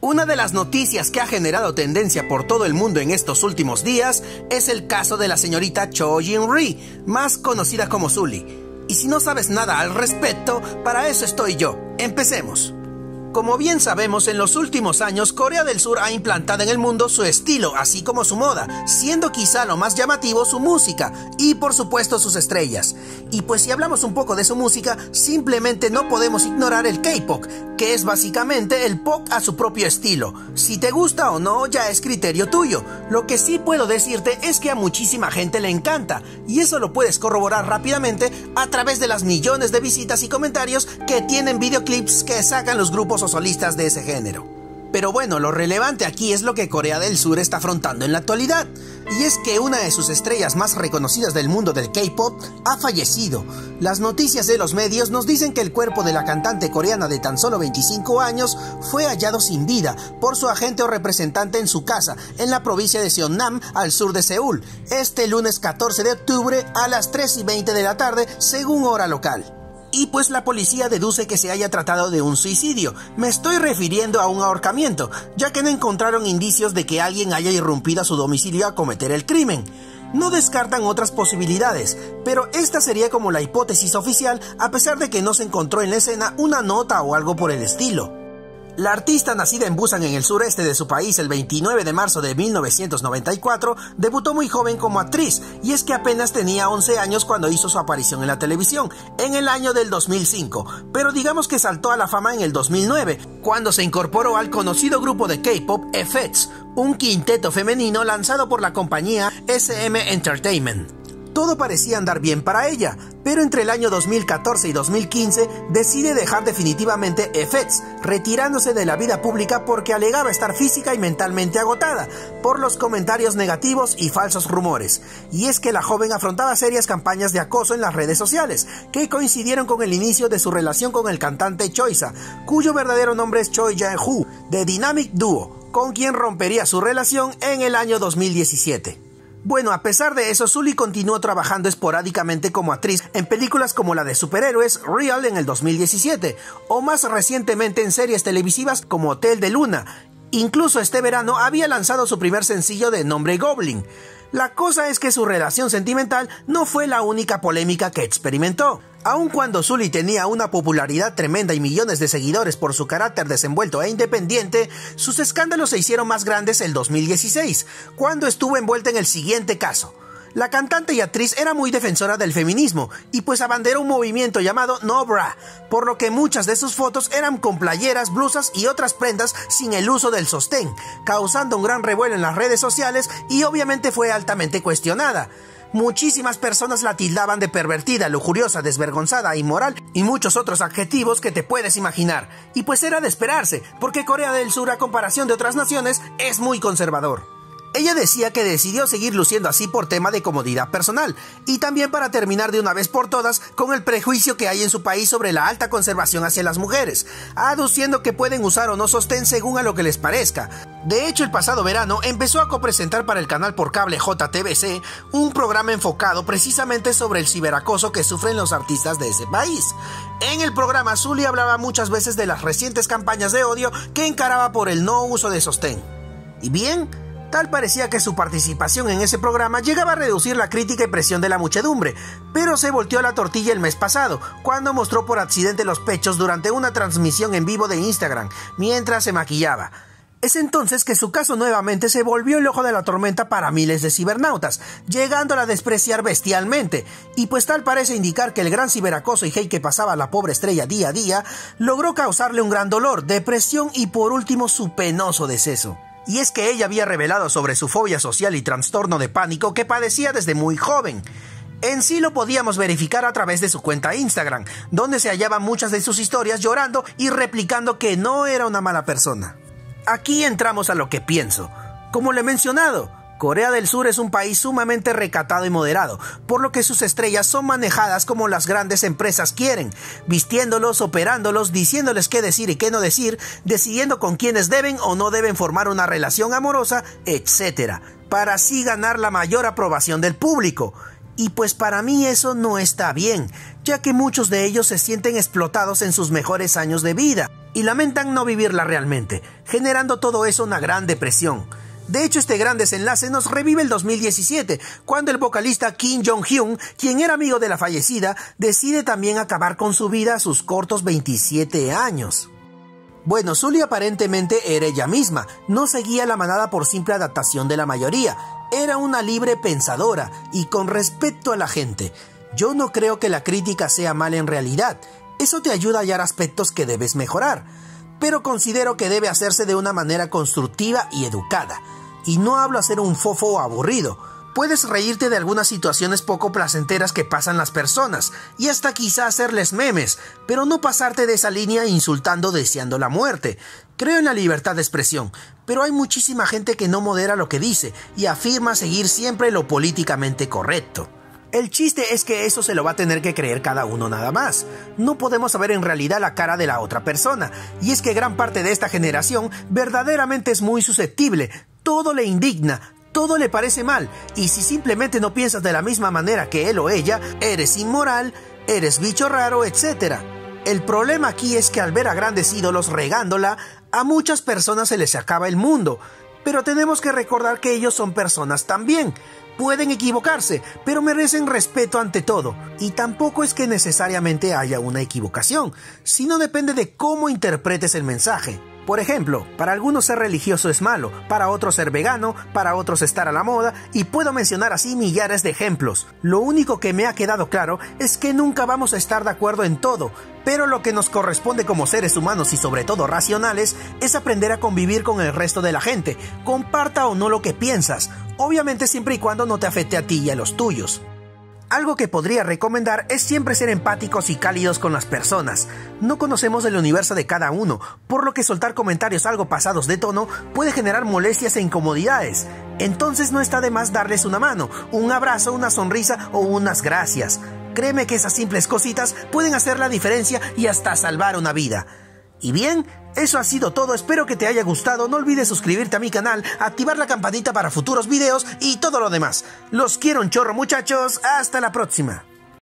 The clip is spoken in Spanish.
Una de las noticias que ha generado tendencia por todo el mundo en estos últimos días es el caso de la señorita Cho Jin-ri, más conocida como Sully. Y si no sabes nada al respecto, para eso estoy yo. Empecemos. Como bien sabemos, en los últimos años Corea del Sur ha implantado en el mundo su estilo, así como su moda, siendo quizá lo más llamativo su música y por supuesto sus estrellas. Y pues si hablamos un poco de su música, simplemente no podemos ignorar el K-pop, que es básicamente el pop a su propio estilo. Si te gusta o no, ya es criterio tuyo. Lo que sí puedo decirte es que a muchísima gente le encanta, y eso lo puedes corroborar rápidamente a través de las millones de visitas y comentarios que tienen videoclips que sacan los grupos o solistas de ese género. Pero bueno, lo relevante aquí es lo que Corea del Sur está afrontando en la actualidad, y es que una de sus estrellas más reconocidas del mundo del K-Pop ha fallecido. Las noticias de los medios nos dicen que el cuerpo de la cantante coreana de tan solo 25 años fue hallado sin vida por su agente o representante en su casa, en la provincia de Seonnam, al sur de Seúl, este lunes 14 de octubre a las 3 y 20 de la tarde, según hora local y pues la policía deduce que se haya tratado de un suicidio. Me estoy refiriendo a un ahorcamiento, ya que no encontraron indicios de que alguien haya irrumpido a su domicilio a cometer el crimen. No descartan otras posibilidades, pero esta sería como la hipótesis oficial a pesar de que no se encontró en la escena una nota o algo por el estilo. La artista nacida en Busan en el sureste de su país el 29 de marzo de 1994 debutó muy joven como actriz y es que apenas tenía 11 años cuando hizo su aparición en la televisión en el año del 2005, pero digamos que saltó a la fama en el 2009 cuando se incorporó al conocido grupo de K-pop FX, un quinteto femenino lanzado por la compañía SM Entertainment. Todo parecía andar bien para ella, pero entre el año 2014 y 2015 decide dejar definitivamente FX, retirándose de la vida pública porque alegaba estar física y mentalmente agotada por los comentarios negativos y falsos rumores. Y es que la joven afrontaba serias campañas de acoso en las redes sociales, que coincidieron con el inicio de su relación con el cantante Choiza, cuyo verdadero nombre es Choi Jae-hoo, de Dynamic Duo, con quien rompería su relación en el año 2017. Bueno, a pesar de eso, Sully continuó trabajando esporádicamente como actriz en películas como la de superhéroes Real en el 2017, o más recientemente en series televisivas como Hotel de Luna. Incluso este verano había lanzado su primer sencillo de nombre Goblin. La cosa es que su relación sentimental no fue la única polémica que experimentó. Aun cuando Sully tenía una popularidad tremenda y millones de seguidores por su carácter desenvuelto e independiente, sus escándalos se hicieron más grandes el 2016, cuando estuvo envuelta en el siguiente caso. La cantante y actriz era muy defensora del feminismo y pues abanderó un movimiento llamado No Bra, por lo que muchas de sus fotos eran con playeras, blusas y otras prendas sin el uso del sostén, causando un gran revuelo en las redes sociales y obviamente fue altamente cuestionada. Muchísimas personas la tildaban de pervertida, lujuriosa, desvergonzada, inmoral y muchos otros adjetivos que te puedes imaginar. Y pues era de esperarse, porque Corea del Sur a comparación de otras naciones es muy conservador. Ella decía que decidió seguir luciendo así por tema de comodidad personal y también para terminar de una vez por todas con el prejuicio que hay en su país sobre la alta conservación hacia las mujeres, aduciendo que pueden usar o no sostén según a lo que les parezca. De hecho, el pasado verano empezó a copresentar para el canal por cable JTBC un programa enfocado precisamente sobre el ciberacoso que sufren los artistas de ese país. En el programa, Zully hablaba muchas veces de las recientes campañas de odio que encaraba por el no uso de sostén. Y bien, Tal parecía que su participación en ese programa llegaba a reducir la crítica y presión de la muchedumbre, pero se volteó la tortilla el mes pasado, cuando mostró por accidente los pechos durante una transmisión en vivo de Instagram, mientras se maquillaba. Es entonces que su caso nuevamente se volvió el ojo de la tormenta para miles de cibernautas, llegándola a despreciar bestialmente, y pues tal parece indicar que el gran ciberacoso y hate que pasaba a la pobre estrella día a día, logró causarle un gran dolor, depresión y por último su penoso deceso y es que ella había revelado sobre su fobia social y trastorno de pánico que padecía desde muy joven. En sí lo podíamos verificar a través de su cuenta Instagram, donde se hallaban muchas de sus historias llorando y replicando que no era una mala persona. Aquí entramos a lo que pienso. Como le he mencionado, Corea del Sur es un país sumamente recatado y moderado, por lo que sus estrellas son manejadas como las grandes empresas quieren, vistiéndolos, operándolos, diciéndoles qué decir y qué no decir, decidiendo con quiénes deben o no deben formar una relación amorosa, etc., para así ganar la mayor aprobación del público. Y pues para mí eso no está bien, ya que muchos de ellos se sienten explotados en sus mejores años de vida y lamentan no vivirla realmente, generando todo eso una gran depresión. De hecho, este gran desenlace nos revive el 2017, cuando el vocalista Kim Jong-hyun, quien era amigo de la fallecida, decide también acabar con su vida a sus cortos 27 años. Bueno, Sully aparentemente era ella misma, no seguía la manada por simple adaptación de la mayoría, era una libre pensadora y con respecto a la gente. Yo no creo que la crítica sea mala en realidad, eso te ayuda a hallar aspectos que debes mejorar, pero considero que debe hacerse de una manera constructiva y educada. Y no hablo a ser un fofo aburrido. Puedes reírte de algunas situaciones poco placenteras que pasan las personas y hasta quizá hacerles memes, pero no pasarte de esa línea insultando deseando la muerte. Creo en la libertad de expresión, pero hay muchísima gente que no modera lo que dice y afirma seguir siempre lo políticamente correcto. El chiste es que eso se lo va a tener que creer cada uno nada más. No podemos saber en realidad la cara de la otra persona, y es que gran parte de esta generación verdaderamente es muy susceptible, todo le indigna, todo le parece mal, y si simplemente no piensas de la misma manera que él o ella, eres inmoral, eres bicho raro, etc. El problema aquí es que al ver a grandes ídolos regándola, a muchas personas se les acaba el mundo, pero tenemos que recordar que ellos son personas también. Pueden equivocarse, pero merecen respeto ante todo. Y tampoco es que necesariamente haya una equivocación, sino depende de cómo interpretes el mensaje. Por ejemplo, para algunos ser religioso es malo, para otros ser vegano, para otros estar a la moda, y puedo mencionar así millares de ejemplos. Lo único que me ha quedado claro es que nunca vamos a estar de acuerdo en todo, pero lo que nos corresponde como seres humanos y sobre todo racionales es aprender a convivir con el resto de la gente, comparta o no lo que piensas, obviamente siempre y cuando no te afecte a ti y a los tuyos. Algo que podría recomendar es siempre ser empáticos y cálidos con las personas. No conocemos el universo de cada uno, por lo que soltar comentarios algo pasados de tono puede generar molestias e incomodidades. Entonces no está de más darles una mano, un abrazo, una sonrisa o unas gracias. Créeme que esas simples cositas pueden hacer la diferencia y hasta salvar una vida. Y bien, eso ha sido todo, espero que te haya gustado, no olvides suscribirte a mi canal, activar la campanita para futuros videos y todo lo demás. Los quiero un chorro muchachos, hasta la próxima.